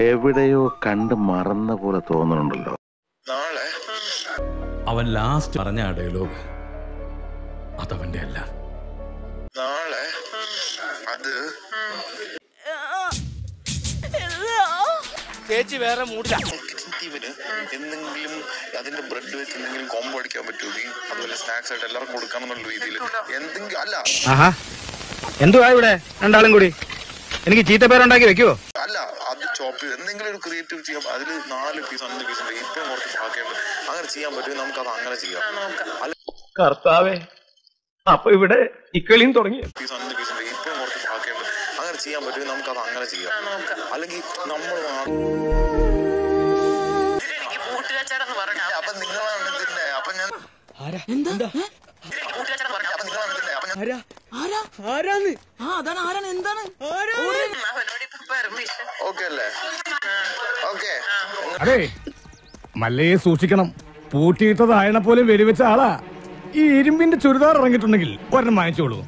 എവിടെയോ കണ്ട് മറന്ന പോലെ തോന്നുന്നുണ്ടല്ലോ. നാളെ. അവൻ ലാസ്റ്റ് പറഞ്ഞ ആ ഡയലോഗ് അതവന്റെ അല്ല. നാളെ. അത്. ചേച്ചി വേറെ മൂടില്ല. ഇവന് എന്തെങ്കിലും അതിന്റെ ബ്രെഡ് വെച്ച് എന്തെങ്കിലും കോംബോ അടിക്കാൻ പറ്റുമോ? അതുപോലെ സ്നാക്സ് ആയിട്ട് എല്ലാവർക്കും കൊടുക്കണം രീതിയിൽ. എന്തെങ്കിലും അല്ല. എന്തുവാ ഇവിടെ? രണ്ടാളും കൂടി. എനിക്ക് ചീത്ത പേരുണ്ടാക്കി വെക്കുവോ? ചോപ്പ് ചെയ്ത് എന്തെങ്കിലും ഒരു ക്രിയേറ്റീവ് ചെയ്യാം അതിൽ നാല് പീസ് അഞ്ച് പീസ് ഉണ്ട് ഇപ്പം കുറച്ച് ബാക്കിയുണ്ട് അങ്ങനെ ചെയ്യാൻ പറ്റുമെങ്കിൽ നമുക്ക് അത് അങ്ങനെ ചെയ്യാം. കർത്താവേ അപ്പൊ ഇവിടെ ഇക്കളിയും തുടങ്ങി. പീസ് അഞ്ച് പീസ് ഉണ്ട് ഇപ്പം കുറച്ച് ബാക്കിയുണ്ട് അങ്ങനെ ചെയ്യാൻ പറ്റുമെങ്കിൽ നമുക്ക് അത് അങ്ങനെ ചെയ്യാം. അല്ലെങ്കിൽ നമ്മൾ അപ്പൊ നിങ്ങളാണ് അപ്പൊ ഞാൻ കൂട്ടുകച്ചവടം പറഞ്ഞ അപ്പൊ നിങ്ങളാണ് ഇതിന്റെ അപ്പൊ ആരാന്ന്? ആ അതാണ് ആരാണ്? എന്താണ്? പെർമിഷൻ അതെ മല്ലയെ സൂക്ഷിക്കണം. പൂട്ടിയിട്ടത് ആയണ പോലെ വെടിവെച്ച ആളാ. ഈ ഇരുമ്പിന്റെ ചുരിദാർ ഇറങ്ങിയിട്ടുണ്ടെങ്കിൽ ഒരെണ്ണം വാങ്ങിച്ചോളൂ.